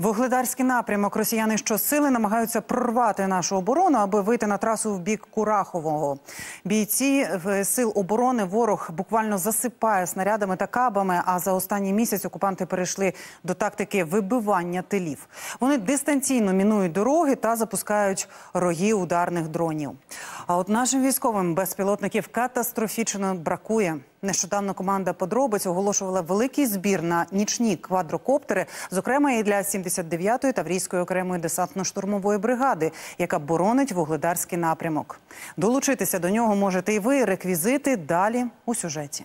Вугледарський напрямок росіяни щосили намагаються прорвати нашу оборону, аби вийти на трасу в бік Курахового. Бійці сил оборони ворог буквально засипає снарядами та кабами. А за останній місяць окупанти перейшли до тактики вибивання тилів. Вони дистанційно мінують дороги та запускають роги ударних дронів. А от нашим військовим безпілотників катастрофічно бракує. Нещодавно команда подробиць оголошувала великий збір на нічні квадрокоптери, зокрема і для 79-ї Таврійської окремої десантно-штурмової бригади, яка боронить вугледарський напрямок. Долучитися до нього можете і ви. Реквізити далі у сюжеті.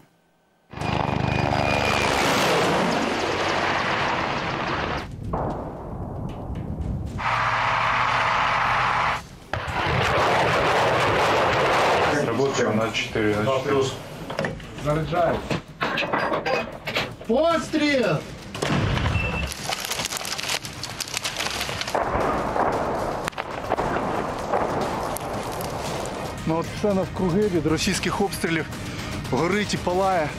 Работаем на 4 на 4. Заряжаем. Постріл! Ну от все навкруги від російських обстрілів горить і палає.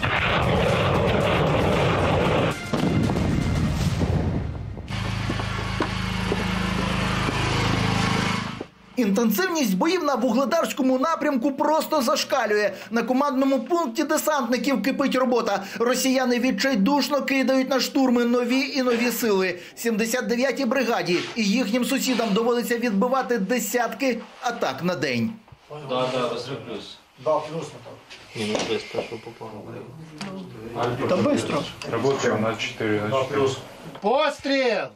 Інтенсивність боїв на вугледарському напрямку просто зашкалює. На командному пункті десантників кипить робота. Росіяни відчайдушно кидають на штурми нові і нові сили. 79-й бригаді і їхнім сусідам доводиться відбивати десятки атак на день. Да, да, розроблюсь. Та бистро. Работаем на 4 на 4. Постріл!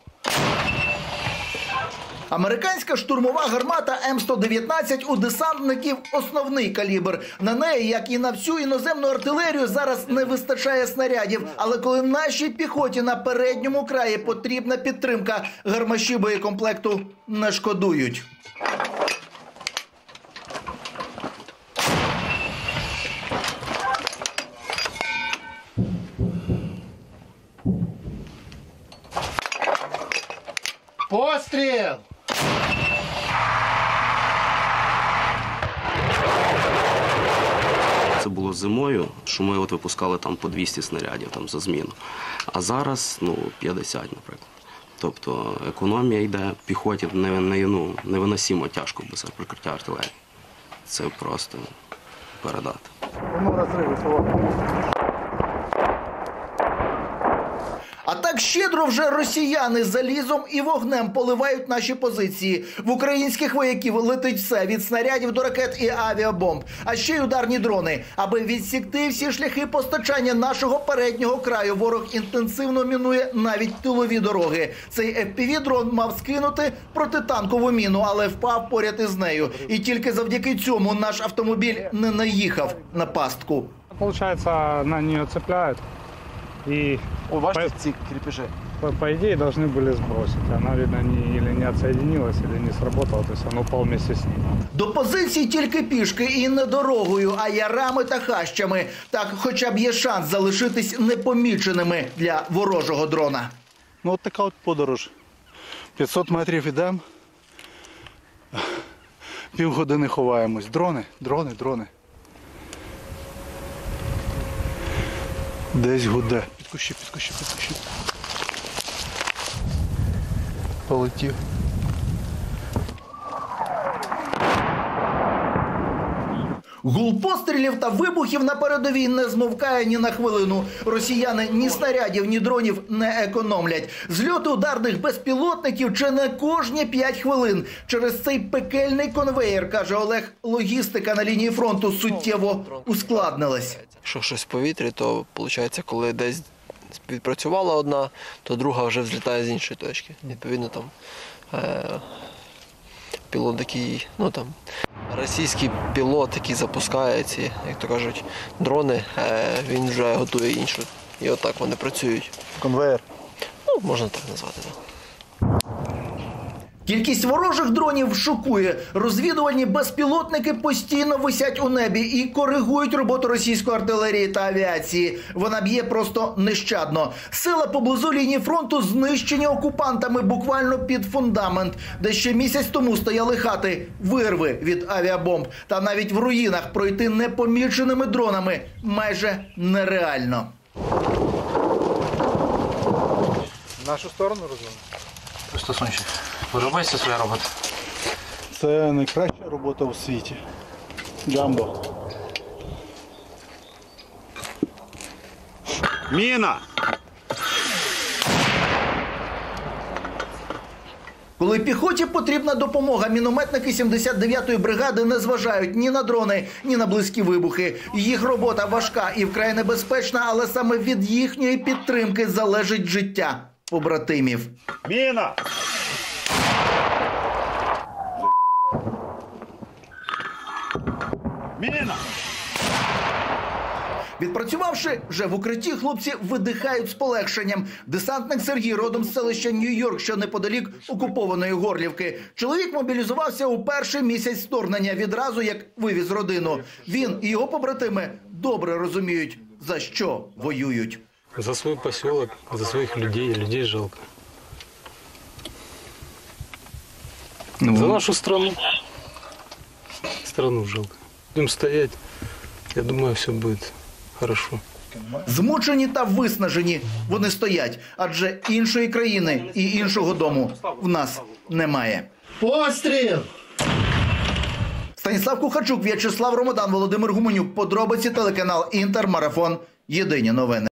Американська штурмова гармата М119 у десантників основний калібр. На неї, як і на всю іноземну артилерію, зараз не вистачає снарядів. Але коли нашій піхоті на передньому краї потрібна підтримка, гармаші боєкомплекту не шкодують. Постріл! Це було зимою, що ми от випускали там по 200 снарядів там за зміну. А зараз ну 50, наприклад. Тобто економія йде, піхоті не, не, ну, невиносимо тяжко без прикриття артилерії. Це просто передати. Воно розриви так щедро вже росіяни залізом і вогнем поливають наші позиції. В українських вояків летить все від снарядів до ракет і авіабомб, а ще й ударні дрони. Аби відсікти всі шляхи постачання нашого переднього краю. Ворог інтенсивно мінує навіть тилові дороги. Цей fpv дрон мав скинути протитанкову міну, але впав поряд із нею. І тільки завдяки цьому наш автомобіль не наїхав на пастку. Получается, на нее цепляют. И Уважте ці кріпежі. по, по идее должны были сбросить. Она, видно, не, или не отсоединилась, или не сработала. То есть он упал вместе с ним. До позицій тільки пішки і не дорогою, а ярами та хащами. Так хоча б є шанс залишитись непоміченими для ворожого дрона. Ну от така от подорож. 500 метрів ідемо. Півгодини ховаємось. Дрони, дрони, дрони. Десь гуде. Підкущи, підкущи, підкущи. Полетів. Гул пострілів та вибухів на передовій не змовкає ні на хвилину. Росіяни ні снарядів, ні дронів не економлять. Зльоти ударних безпілотників чи не кожні 5 хвилин. Через цей пекельний конвеєр, каже Олег, логістика на лінії фронту суттєво ускладнилась. Якщо щось в повітрі, то виходить, коли десь відпрацювала одна, то друга вже взлітає з іншої точки. Відповідно, там е, пілот, який, ну там, російський пілот, який запускає ці, як то кажуть, дрони, е, він вже готує іншу. І отак вони працюють. Конвейер. Ну, можна так назвати. Так. Кількість ворожих дронів шокує. Розвідувальні безпілотники постійно висять у небі і коригують роботу російської артилерії та авіації. Вона б'є просто нещадно. Сила поблизу лінії фронту знищені окупантами буквально під фундамент, де ще місяць тому стояли хати, вирви від авіабомб. Та навіть в руїнах пройти непоміченими дронами майже нереально. В нашу сторону розумію. Стосунчик. Подобається своя робота? Це найкраща робота у світі. Джамбо. Міна! Коли піхоті потрібна допомога, мінометники 79-ї бригади не зважають ні на дрони, ні на близькі вибухи. Їх робота важка і вкрай небезпечна, але саме від їхньої підтримки залежить життя побратимів. Міна! Міна! Відпрацювавши вже в укритті, хлопці видихають з полегшенням. Десантник Сергій родом з селища Нью-Йорк, що неподалік окупованої Горлівки. Чоловік мобілізувався у перший місяць вторгнення, відразу як вивіз родину. Він і його побратими добре розуміють, за що воюють. За свой поселок, за своих людей, людей жалко. За нашу страну. Страну жалко. Будем стоять. Я думаю, все будет хорошо. Змучені та виснажені вони стоять, адже іншої країни і іншого дому в нас немає. Постріл! Станіслав Кухачук, В'ячеслав Ромадан, Володимир Гуменюк. Подробиці телеканал Інтер. Марафон. Єдині новини.